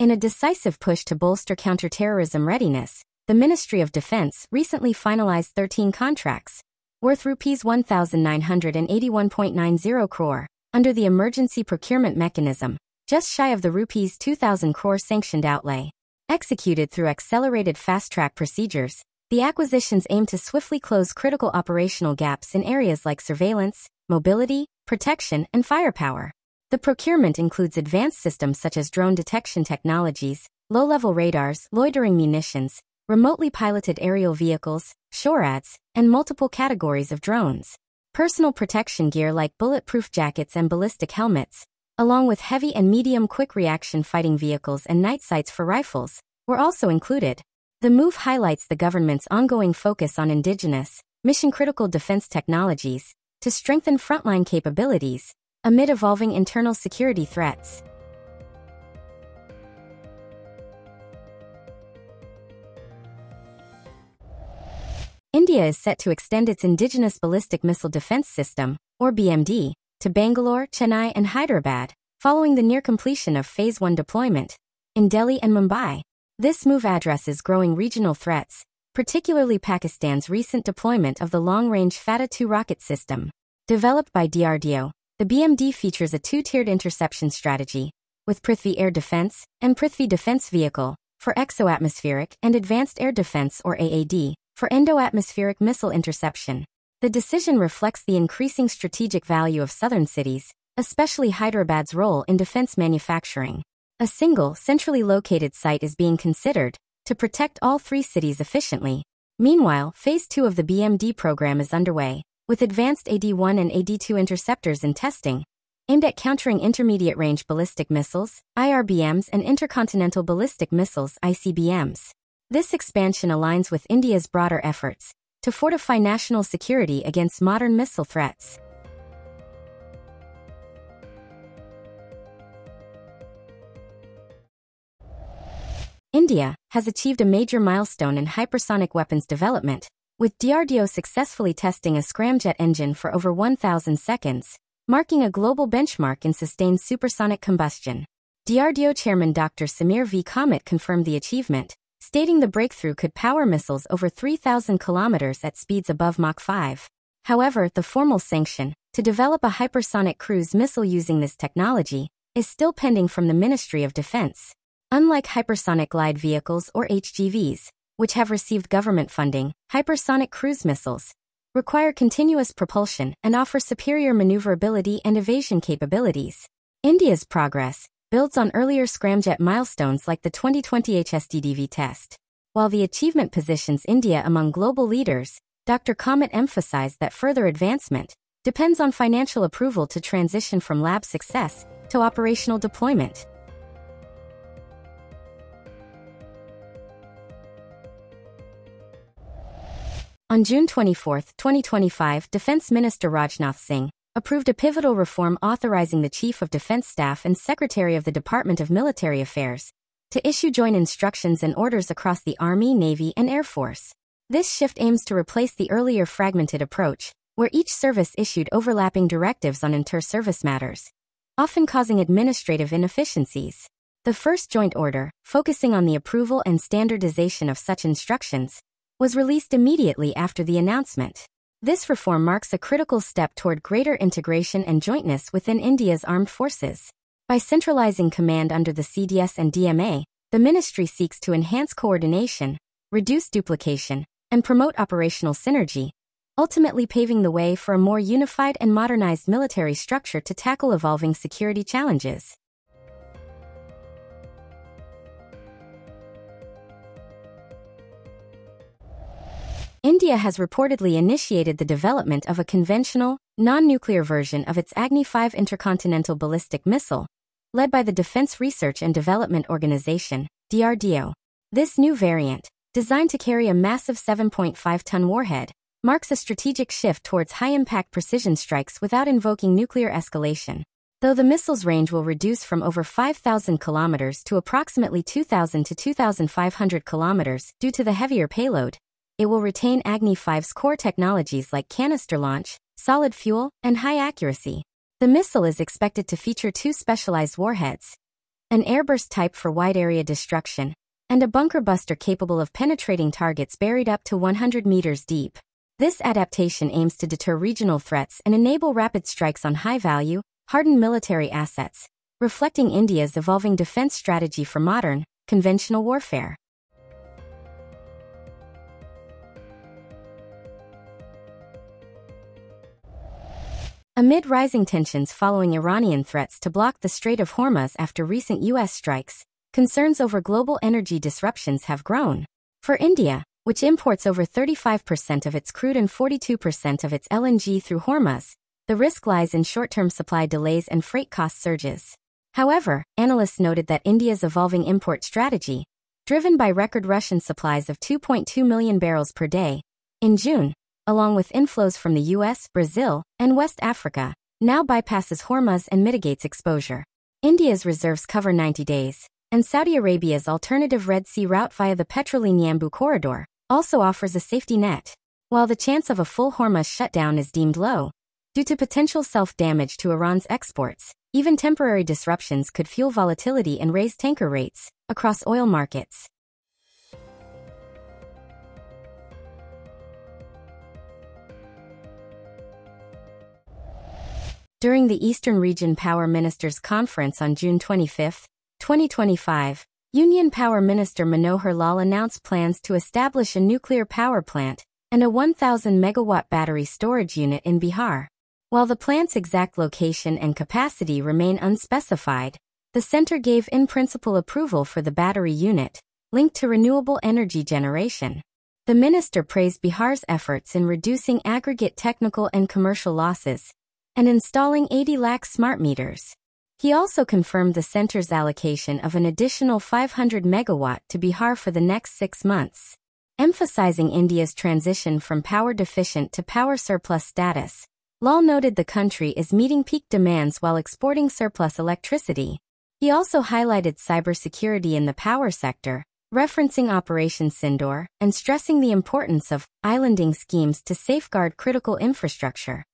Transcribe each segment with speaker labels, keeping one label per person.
Speaker 1: In a decisive push to bolster counterterrorism readiness, the Ministry of Defense recently finalized 13 contracts, worth rupees 1,981.90 crore, under the emergency procurement mechanism, just shy of the rupees 2,000 crore sanctioned outlay. Executed through accelerated fast-track procedures, the acquisitions aim to swiftly close critical operational gaps in areas like surveillance, mobility, protection, and firepower. The procurement includes advanced systems such as drone detection technologies, low-level radars, loitering munitions, remotely piloted aerial vehicles, SHORADs, and multiple categories of drones. Personal protection gear like bulletproof jackets and ballistic helmets, along with heavy and medium quick reaction fighting vehicles and night sights for rifles, were also included. The move highlights the government's ongoing focus on indigenous, mission-critical defense technologies to strengthen frontline capabilities amid evolving internal security threats. India is set to extend its indigenous ballistic missile defense system, or BMD, to Bangalore, Chennai, and Hyderabad, following the near completion of Phase 1 deployment in Delhi and Mumbai. This move addresses growing regional threats, particularly Pakistan's recent deployment of the long-range Fateh-2 rocket system. Developed by DRDO, the BMD features a two-tiered interception strategy, with Prithvi Air Defense and Prithvi Defense Vehicle for exoatmospheric and advanced air defense or AAD for endo-atmospheric missile interception. The decision reflects the increasing strategic value of southern cities, especially Hyderabad's role in defense manufacturing. A single, centrally located site is being considered to protect all three cities efficiently. Meanwhile, Phase 2 of the BMD program is underway, with advanced AD-1 and AD-2 interceptors in testing, aimed at countering intermediate-range ballistic missiles, IRBMs and intercontinental ballistic missiles, ICBMs. This expansion aligns with India's broader efforts to fortify national security against modern missile threats. India has achieved a major milestone in hypersonic weapons development, with DRDO successfully testing a scramjet engine for over 1,000 seconds, marking a global benchmark in sustained supersonic combustion. DRDO Chairman Dr. Samir V. Kamat confirmed the achievement, stating the breakthrough could power missiles over 3,000 kilometers at speeds above Mach 5. However, the formal sanction, to develop a hypersonic cruise missile using this technology, is still pending from the Ministry of Defense. Unlike hypersonic glide vehicles or HGVs, which have received government funding, hypersonic cruise missiles require continuous propulsion and offer superior maneuverability and evasion capabilities. India's progress, builds on earlier scramjet milestones like the 2020 HSTDV test. While the achievement positions India among global leaders, Dr. Kamat emphasized that further advancement depends on financial approval to transition from lab success to operational deployment. On June 24, 2025, Defense Minister Rajnath Singh approved a pivotal reform authorizing the Chief of Defense Staff and Secretary of the Department of Military Affairs to issue joint instructions and orders across the Army, Navy, and Air Force. This shift aims to replace the earlier fragmented approach, where each service issued overlapping directives on inter-service matters, often causing administrative inefficiencies. The first joint order, focusing on the approval and standardization of such instructions, was released immediately after the announcement. This reform marks a critical step toward greater integration and jointness within India's armed forces. By centralizing command under the CDS and DMA, the ministry seeks to enhance coordination, reduce duplication, and promote operational synergy, ultimately paving the way for a more unified and modernized military structure to tackle evolving security challenges. India has reportedly initiated the development of a conventional, non-nuclear version of its Agni-5 intercontinental ballistic missile, led by the Defense Research and Development Organization, DRDO. This new variant, designed to carry a massive 7.5-ton warhead, marks a strategic shift towards high-impact precision strikes without invoking nuclear escalation. Though the missile's range will reduce from over 5,000 kilometers to approximately 2,000 to 2,500 kilometers due to the heavier payload, it will retain Agni 5's core technologies like canister launch, solid fuel, and high accuracy. The missile is expected to feature two specialized warheads, an airburst type for wide area destruction, and a bunker buster capable of penetrating targets buried up to 100 meters deep. This adaptation aims to deter regional threats and enable rapid strikes on high-value, hardened military assets, reflecting India's evolving defense strategy for modern, conventional warfare. Amid rising tensions following Iranian threats to block the Strait of Hormuz after recent U.S. strikes, concerns over global energy disruptions have grown. For India, which imports over 35% of its crude and 42% of its LNG through Hormuz, the risk lies in short-term supply delays and freight cost surges. However, analysts noted that India's evolving import strategy, driven by record Russian supplies of 2.2 million barrels per day, in June, along with inflows from the US, Brazil, and West Africa, now bypasses Hormuz and mitigates exposure. India's reserves cover 90 days, and Saudi Arabia's alternative Red Sea route via the Petroline Yanbu corridor also offers a safety net. While the chance of a full Hormuz shutdown is deemed low, due to potential self-damage to Iran's exports, even temporary disruptions could fuel volatility and raise tanker rates across oil markets. During the Eastern Region Power Ministers Conference on June 25, 2025, Union Power Minister Manohar Lal announced plans to establish a nuclear power plant and a 1,000 megawatt battery storage unit in Bihar. While the plant's exact location and capacity remain unspecified, the center gave in-principle approval for the battery unit, linked to renewable energy generation. The minister praised Bihar's efforts in reducing aggregate technical and commercial losses, and installing 80 lakh smart meters. He also confirmed the center's allocation of an additional 500 megawatt to Bihar for the next six months, emphasizing India's transition from power deficient to power surplus status. Lal noted the country is meeting peak demands while exporting surplus electricity. He also highlighted cybersecurity in the power sector, referencing Operation Sindoor and stressing the importance of islanding schemes to safeguard critical infrastructure.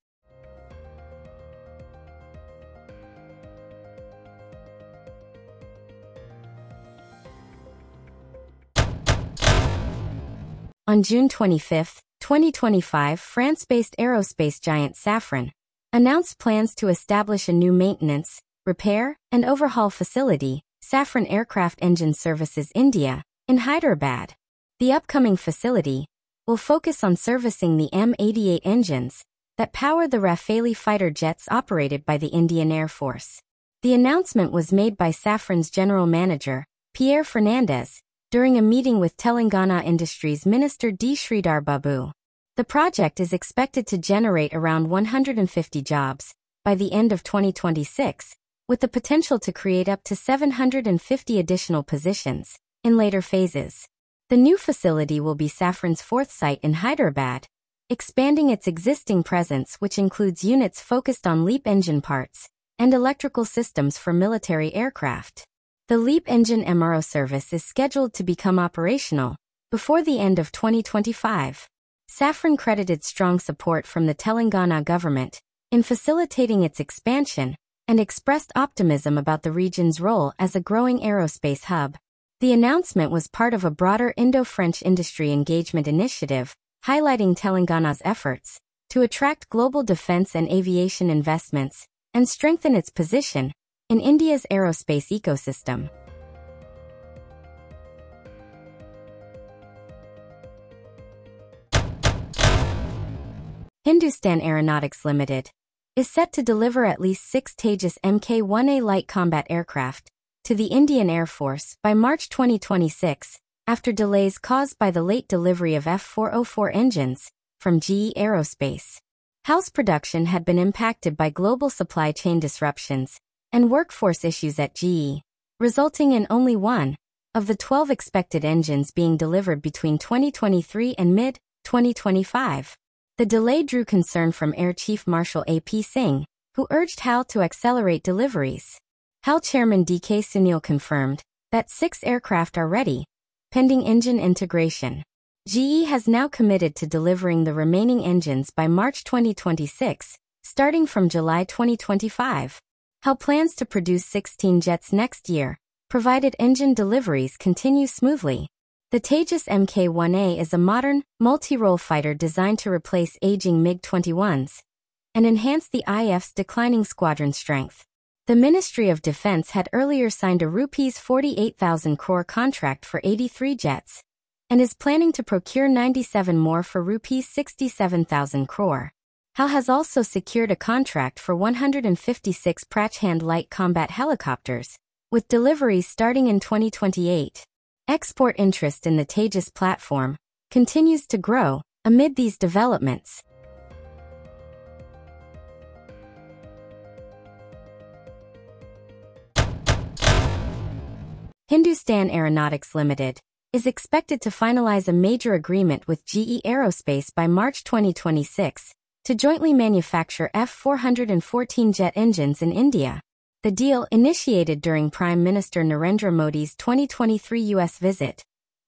Speaker 1: On June 25, 2025, France-based aerospace giant Safran announced plans to establish a new maintenance, repair, and overhaul facility, Safran Aircraft Engine Services India, in Hyderabad. The upcoming facility will focus on servicing the M88 engines that power the Rafale fighter jets operated by the Indian Air Force. The announcement was made by Safran's general manager, Pierre Fernandez, during a meeting with Telangana Industries Minister D. Sridhar Babu. The project is expected to generate around 150 jobs by the end of 2026, with the potential to create up to 750 additional positions in later phases. The new facility will be Safran's fourth site in Hyderabad, expanding its existing presence which includes units focused on LEAP engine parts and electrical systems for military aircraft. The LEAP engine MRO service is scheduled to become operational before the end of 2025. Safran credited strong support from the Telangana government in facilitating its expansion and expressed optimism about the region's role as a growing aerospace hub. The announcement was part of a broader Indo-French industry engagement initiative, highlighting Telangana's efforts to attract global defense and aviation investments and strengthen its position in India's aerospace ecosystem. Hindustan Aeronautics Limited is set to deliver at least six Tejas Mk-1A light combat aircraft to the Indian Air Force by March 2026, after delays caused by the late delivery of F-404 engines from GE Aerospace. House production had been impacted by global supply chain disruptions, and workforce issues at GE, resulting in only one of the 12 expected engines being delivered between 2023 and mid-2025. The delay drew concern from Air Chief Marshal A.P. Singh, who urged HAL to accelerate deliveries. HAL Chairman D.K. Sunil confirmed that six aircraft are ready, pending engine integration. GE has now committed to delivering the remaining engines by March 2026, starting from July 2025. HAL plans to produce 16 jets next year, provided engine deliveries continue smoothly. The Tejas Mk-1A is a modern, multi-role fighter designed to replace aging MiG-21s and enhance the IAF's declining squadron strength. The Ministry of Defense had earlier signed a rupees 48,000 crore contract for 83 jets and is planning to procure 97 more for rupees 67,000 crore. HAL has also secured a contract for 156 Prachand light combat helicopters, with deliveries starting in 2028. Export interest in the Tejas platform continues to grow amid these developments. Hindustan Aeronautics Limited is expected to finalize a major agreement with GE Aerospace by March 2026 to jointly manufacture F-414 jet engines in India. The deal, initiated during Prime Minister Narendra Modi's 2023 U.S. visit,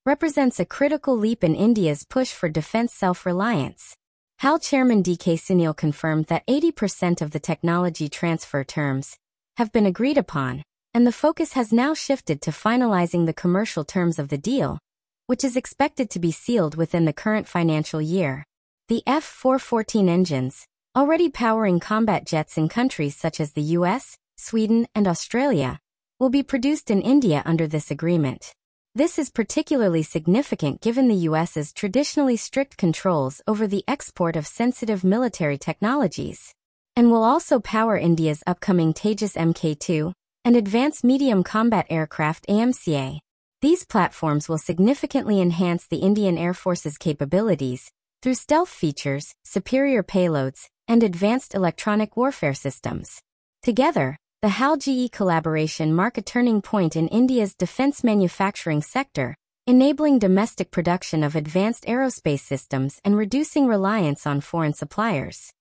Speaker 1: represents a critical leap in India's push for defense self-reliance. HAL Chairman DK Sunil confirmed that 80% of the technology transfer terms have been agreed upon, and the focus has now shifted to finalizing the commercial terms of the deal, which is expected to be sealed within the current financial year. The F-414 engines, already powering combat jets in countries such as the US, Sweden, and Australia, will be produced in India under this agreement. This is particularly significant given the US's traditionally strict controls over the export of sensitive military technologies, and will also power India's upcoming Tejas Mk2 and Advanced Medium Combat Aircraft AMCA. These platforms will significantly enhance the Indian Air Force's capabilities through stealth features, superior payloads, and advanced electronic warfare systems. Together, the HAL-GE collaboration mark a turning point in India's defense manufacturing sector, enabling domestic production of advanced aerospace systems and reducing reliance on foreign suppliers.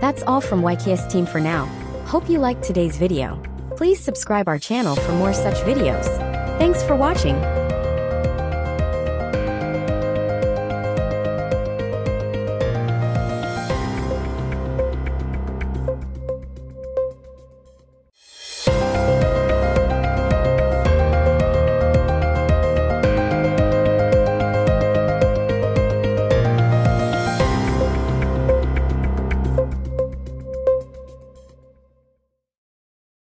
Speaker 1: That's all from YKS team for now. Hope you liked today's video. Please subscribe our channel for more such videos. Thanks for watching.